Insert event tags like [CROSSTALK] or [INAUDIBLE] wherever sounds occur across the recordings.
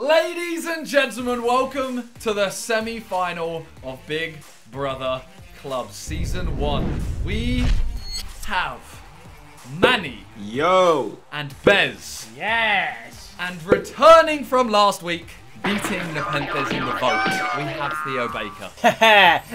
Ladies and gentlemen, welcome to the semi-final of Big Brother Club Season 1. We have Manny Yo! and Bez. Yes! And returning from last week, beating the Panthers in the vote, we have Theo Baker.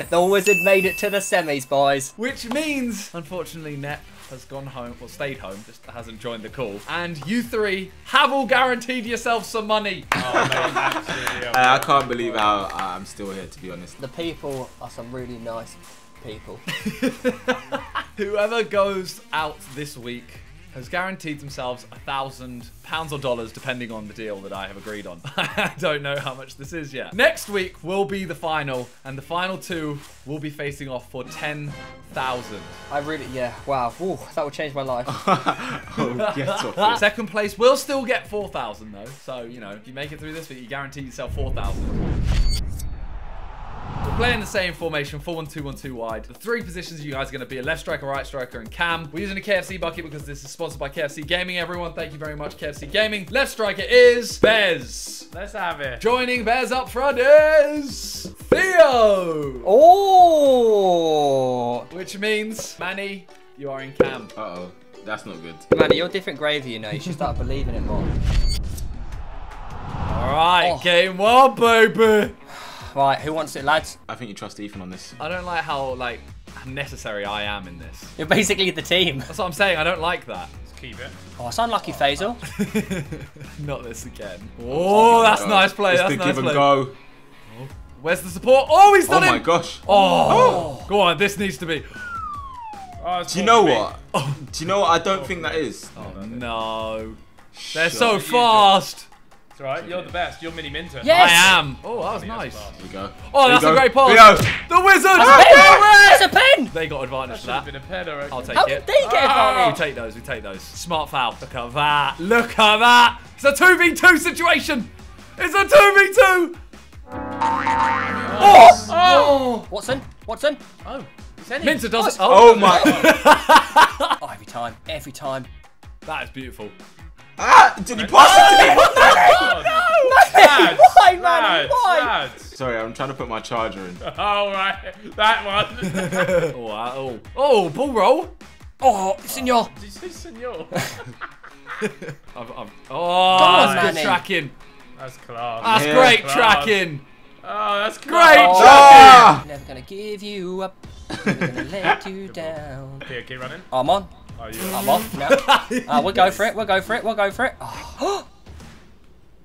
[LAUGHS] the wizard made it to the semis, boys. Which means, unfortunately, Nep has gone home, or stayed home, just hasn't joined the call. And you three have all guaranteed yourselves some money. [LAUGHS] Oh, Uh, I can't believe how I'm still here, to be honest. The people are some really nice people. [LAUGHS] Whoever goes out this week has guaranteed themselves a thousand pounds or dollars, depending on the deal that I have agreed on. [LAUGHS] I don't know how much this is yet. Next week will be the final, and the final two will be facing off for ten thousand. I really, yeah, wow. Ooh, that will change my life. [LAUGHS] oh, get off it. [LAUGHS] Second place will still get four thousand though, so you know if you make it through this week, you guarantee yourself four thousand. We're playing the same formation, 4-1-2-1-2 wide. The three positions you guys are going to be a left striker, right striker, and cam. We're using a KFC bucket because this is sponsored by KFC Gaming, everyone. Thank you very much, KFC Gaming. Left striker is Bez. Let's have it. Joining Bez up front is Theo. Oh! Which means, Manny, you are in cam. Uh-oh. That's not good. Manny, you're different gravy, you know. You should start believing it more. All right, Oh. game one, baby. Right, who wants it, lads? I think you trust Ethan on this. I don't like how, like, necessary I am in this. You're basically the team. That's what I'm saying. I don't like that. Let's keep it. Oh, it's unlucky, Faisal. [LAUGHS] Not this again. Oh, that's Uh, nice play. It's That's the nice give and play. go. Where's the support? Oh, he's done it. Oh done my it. gosh. Oh. go on. This needs to be. Oh, Do you know me. what? Do you know what I don't think that is? Oh no. They're Shut so up. fast. It's alright, you're the best. You're Mini Minter. Yes! I am. Oh, that was nice. class. There you go. Oh, that's you a great pass. Theo! The wizard. There's a pen! They got That advantage for should that. been a pen, I reckon. I'll take How it. did they get Ah! We take those. We take those. Smart foul. Look at that. Look at that. It's a 2v2 situation. It's a 2v2. Oh. Oh. Watson? Watson? Oh, it's any. Minter does it. Oh Oh. my. Oh, [LAUGHS] every time. Every time. That is beautiful. Ah! Did you pass it to me? Lads, Why, Manny? lads, Why? lads. Sorry, I'm trying to put my charger in. [LAUGHS] Oh, right. That one. Oh, [LAUGHS] [LAUGHS] wow. oh. Oh, ball roll. Oh, senor. Did you say senor? I've, I've, oh, on, that's good Manny. tracking. That's class. That's Yeah. great Class. tracking. Oh, that's Great class. tracking. Never gonna give you up. Never gonna let you down. Here, keep running. I'm on. Oh, you. I'm off. No. [LAUGHS] Uh, we'll go for it. We'll go for it. We'll go for it. Oh. [GASPS]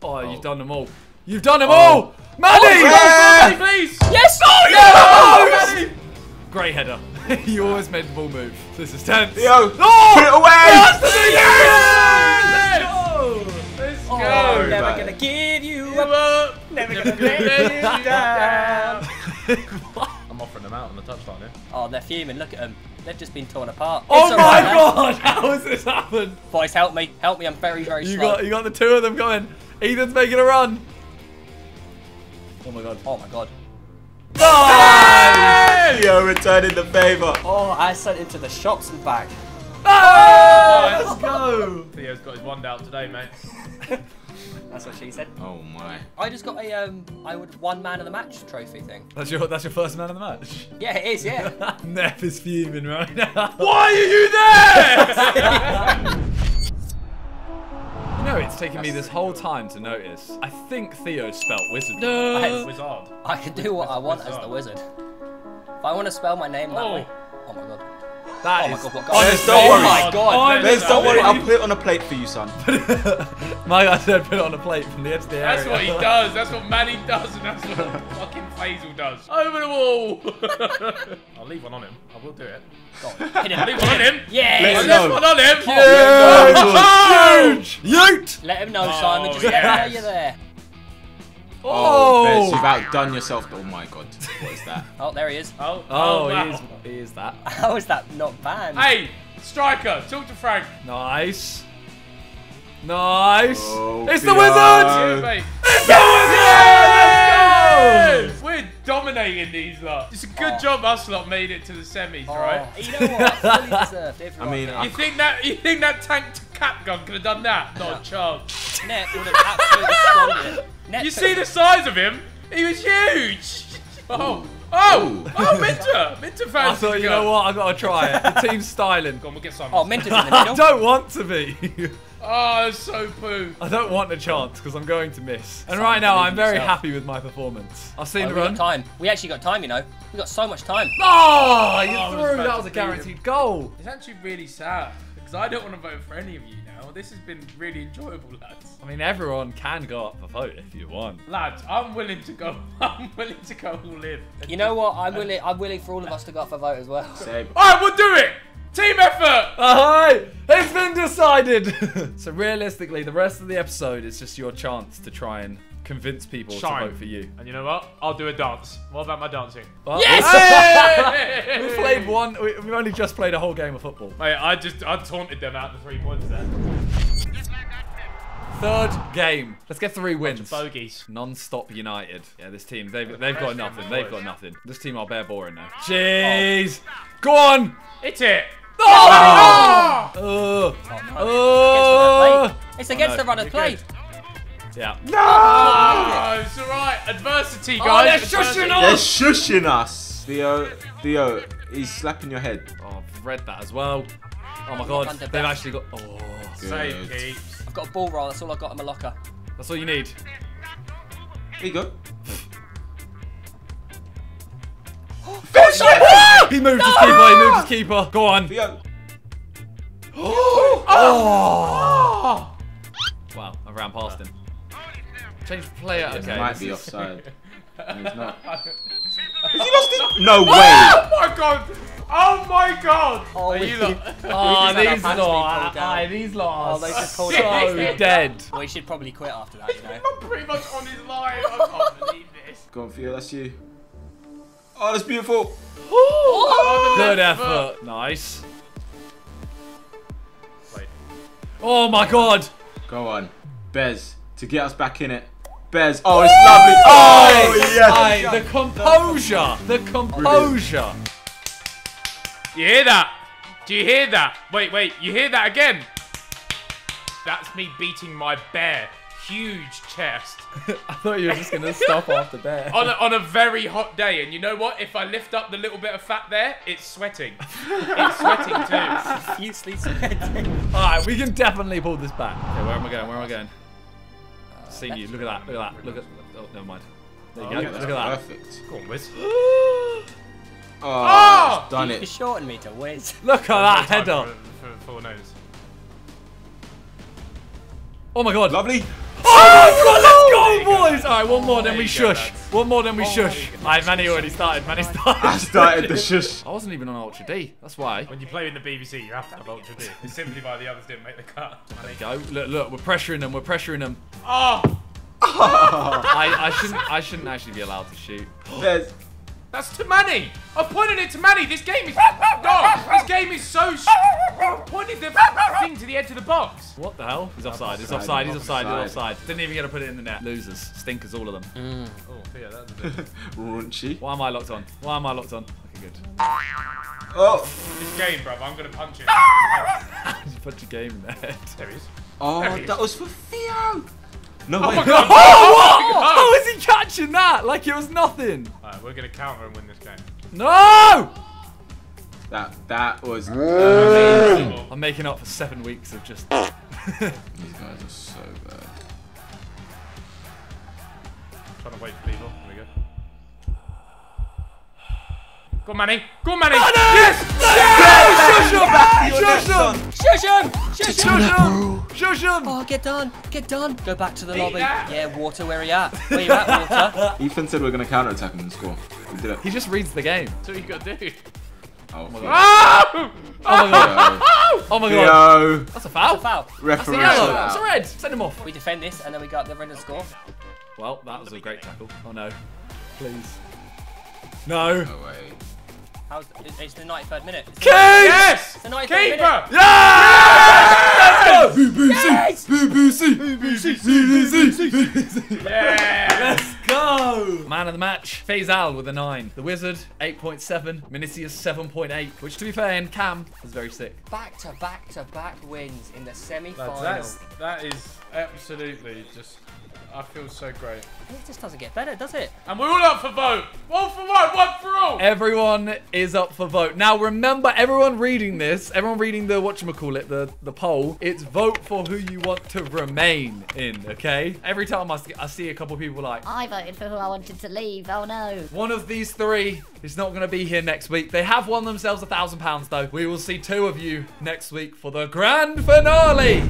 Oh, you've done them all. You've done them all. Manny! Manny, please. Yes! Oh, Yes! Great header. [LAUGHS] you always made the ball move. This is tense. Theo! Oh! Put it away! Yes! Let's Oh, go. never back. gonna give you You up. up. Never Never gonna let you down. [LAUGHS] touchline eh? here. Oh, they're fuming. Look at them. They've just been torn apart. Oh It's my alright, man. god! [LAUGHS] How has this happened? Boys, help me. Help me. I'm very, very You slow. got you got the two of them going. Ethan's making a run. Oh my god. Oh my god. Nice! Theo returning the favour. Oh, I sent him to the shops and back. Ah, let's go. Theo's got his wand out today, mate. [LAUGHS] That's what she said. Oh my. I just got a um, I would one man of the match trophy thing. That's your that's your first man of the match. Yeah, it is. Yeah. [LAUGHS] Nep is fuming right now. [LAUGHS] Why are you there? You know, it's taken me this whole time to notice. I think Theo spelt wizard. I, Wizard. I can do what I want as the wizard. If I want to spell my name that Oh. way. Oh my god. That Oh my god. What Honest, don't oh worry. my god. Bez, don't worry, I'll put it on a plate for you, son. [LAUGHS] My guy said put it on a plate from the edge of the area. That's what he does. That's what Manny [LAUGHS] does, and that's what fucking Faisal does. Over the wall. [LAUGHS] I'll leave one on him. I will do it. Go on, Hit him. I'll leave one on him. Yes. Let I him left know. one on him. Yeah! Huge! Ute! Let him know, Oh, Simon. Just let him know you're there. Oh, Bez, you've Oh! outdone yourself. Oh my god. What is that? Oh, there he is. Oh, Oh, oh wow. he is, he is that. [LAUGHS] How is that not banned? Hey, striker, talk to Frank. Nice. Nice. Oh, it's the Theo. wizard! Mate. It's the wizard! Uh, yeah, let's go! We're dominating these lot. It's a good Oh. job us lot made it to the semis, Oh, right? You know what? Fully deserved. [LAUGHS] I mean, here. I- You think that you think that tank cap gun could have done that? Not a chance. Net would have absolutely squandered it. Net You see him. the size of him? He was huge. Oh, oh, oh, [LAUGHS] Minter, Minter I fans. thought, you know what? I gotta try it. The team's styling. Go on, we'll get some. Oh, Minter's in the [LAUGHS] I don't want to be. [LAUGHS] Oh, it's so poo. I don't want a chance because I'm going to miss. And Son, right now, I'm very yourself. happy with my performance. I've seen Oh, the we run. got time. We actually got time, you know. We got so much time. Oh, you Oh, I was threw. That was a beat him. guaranteed goal. It's actually really sad because I don't want to vote for any of you now. This has been really enjoyable, lads. I mean, everyone can go up for vote if you want. Lads, I'm willing to go. [LAUGHS] I'm willing to go all in. You know what? I'm willing. I'm willing for all of us to go up for vote as well. Same. All right, we'll do it. Team effort. Aye, it's been decided. [LAUGHS] so realistically, the rest of the episode is just your chance to try and convince people Shine. to vote for you. And you know what? I'll do a dance. What about my dancing? Well, [LAUGHS] Hey! We played one. we- We've only just played a whole game of football. Mate, I just I taunted them out the three points there. Third game. Let's get three wins. Bogeys. Non-stop United. Yeah, this team, they've, they've got nothing. They've got nothing. This team are bare boring now. Oh. Jeez. Go on. It's it. Oh! Oh! Uh, Oh, It's against no, the run of play. good. yeah. Oh, it's alright. Adversity, Oh, guys. they're shushing Adversity. They're shushing us. Theo, Theo, he's slapping your head. Oh, I've read that as well. Oh my god, they've back. actually got. Oh, Save keeps. I've got a ball roll. That's all I've got in my locker. that's all you need. Here you go. [GASPS] He moved his keeper. He moved his keeper. Go on. Theo. Oh! Wow, I ran past him. Change player. It Okay. might be offside. No, he's not. Has he lost it? No oh way. Oh my god! Oh my god! Oh, Are we- you lot? Oh, just ah, had these pants being lot. Aye, ah, these lot. Oh, they just so pulled it back. dead. We should probably quit after that, you know. I'm pretty much on his line. I can't believe this. Go on, Theo, that's you. Oh, that's beautiful. Oh, Good left effort. Nice. Wait. Oh my god. Go on. Bez, to get us back in it. Bez. Oh, it's lovely. Oh, yes. Aye, the composure. The composure. You hear that? Do you hear that? Wait, wait. You hear that again? That's me beating my bare, huge chest [LAUGHS] I thought you were just gonna stop [LAUGHS] after there. on a, on a very hot day. And you know what? If I lift up the little bit of fat there, it's sweating. [LAUGHS] it's sweating too. Profusely sweating. Alright, we can definitely pull this back. Okay, where am I going? Where am I going? Uh, See you. Look at that. Look at that. Look at. Oh, never mind. There you Oh, go. yeah, Look at that. Perfect. Go on, Wiz. [GASPS] Oh, Oh! it's done You it. shorten me to Wiz. Look at that header. For, for, for nose. Oh my god. Lovely. Oh, oh my god, let's go, boys! Alright, one more, then we you shush. lads. One more, then we oh, shush. Alright, Manny already started. Manny started. I started the [LAUGHS] shush. I wasn't even on Ultra D. That's why. When you play in the BBC, you have to have Ultra D. It's simply by the others didn't make the cut. There you go. Look, look, we're pressuring them. We're pressuring them. Oh! [LAUGHS] I, I shouldn't. I shouldn't actually be allowed to shoot. Bez. That's to Manny! I pointed it to Manny! This game is... [LAUGHS] No! This game is so... sh- I pointed the thing to the edge of the box. What the hell? He's offside. He's Offside, offside. He's offside. He's offside. offside. Didn't even get to put it in the net. Losers, stinkers, all of them. Mm. Oh, yeah, that's a bit... [LAUGHS] Raunchy. Why am I locked on? Why am I locked on? Okay, good. Oh. This game, bruv, I'm gonna punch it. Just put your game in there. There he is. Oh, There he is. that was for Theo. No Oh way. my [LAUGHS] god! Oh, oh what? How is he catching that? Like it was nothing. Alright, we're gonna counter and win this game. No! That that was amazing. I'm making up for seven weeks of just. [LAUGHS] These guys are so bad. Trying to wait for people. There we go. Go on, Manny! Go on, Manny! Yes! Shush him! Shush him! Shush him! Shush him! Shush him! Shush him! Oh, get done! Get done! Go back to the Eat lobby. that. Yeah, water, where are you at? Where you at, water? [LAUGHS] Ethan said we're gonna counter attack him and score. We did it. He just reads the game. That's what you gotta do. Oh, oh my Oh! Oh my god. [LAUGHS] Theo. [LAUGHS] Oh my god. Theo. That's a foul. It's a foul. That's a yellow. That's a red. Send him off. We defend this and then we go up the other end and score. Well, that was a great tackle. Oh no. Please. No. No way. How's it's, it's the 93rd minute. It's the, Keep! Yes! it's the 93rd Keeper! minute. Yeah! Let's go! BBC! Yes! BBC! BBC! BBC! Yeah! Let's go! Man of the match, Faisal with a 9. The Wizard, 8.7. Minicius, 7.8. Which, to be fair, in Cam, is very sick. Back to back to back wins in the semi final. That's, that's, that is absolutely just I feel so great. It just doesn't get better, does it? And we're all up for vote. One for one, one for all. Everyone is up for vote. Now remember, everyone reading this, everyone reading the whatchamacallit, the, the poll, it's vote for who you want to remain in, okay? Every time I see, I see a couple of people like, I voted for who I wanted to leave. Oh no. one of these three is not going to be here next week. They have won themselves a thousand pounds though. We will see two of you next week for the grand finale.